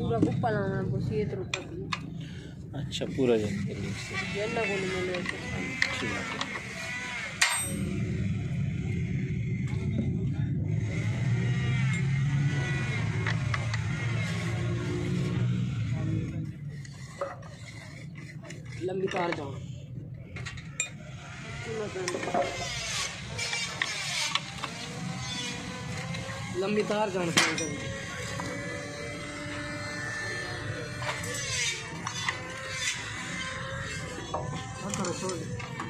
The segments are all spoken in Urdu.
پورا گپا لانا بس یہ روپا اچھا پورا یعنی کہ لیے جنہ کو نہیں ملے ٹھیک ہے لمبی تار جاؤ لمبی تار جان سے شاور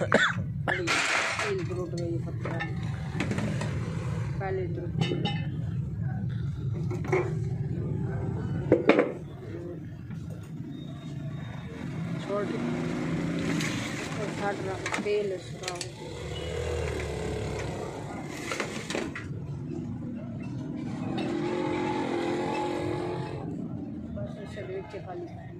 ہیں نا پتھر پہلے چھوڑ رہا تیل بس دیکھ کے خالی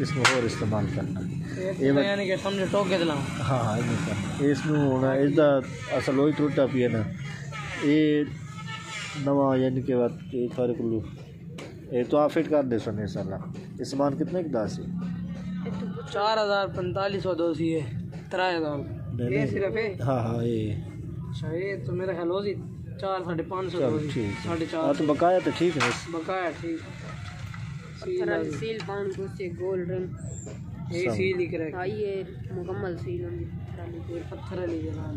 اس میں اور استعمال کرنا۔ یہ یعنی کہ سمجھ ٹوکے دلاؤں ہاں ہاں اس ہونا اس کا اصل وہی ٹوٹا پیا نا۔ یہ نواں یعنی کہ بات یہ فرق لو یہ تو آپ فٹ کر دے نہیں سالا۔ یہ سامان کتنے کی داسی؟ چار ہزار پینتالیس سو دو سی ہے ترائے ہزار۔ یہ صرف ہے؟ ہاں ہاں یہ۔ اچھا یہ تو میرا خیال ہو سی چار ساڑھے پانچ سو دو سی ساڑھے ہاں چار تو بقایا تو ٹھیک ہے۔ بقایا ٹھیک۔ پتھر والی سیل پاؤں کو سے گول رنگ یہ سی لکھ رہا ہے ہے مکمل سیل والی یہ پتھر علی جلال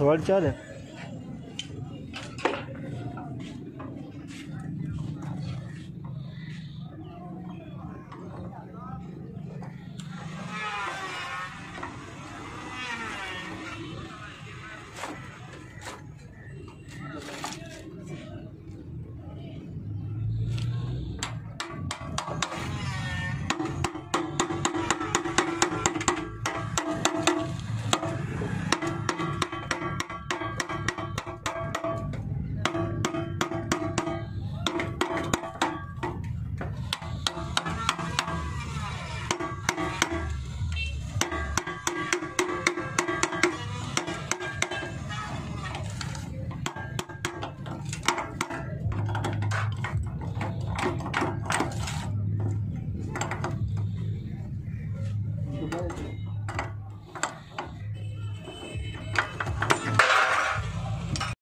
ہاتھ چار ہے۔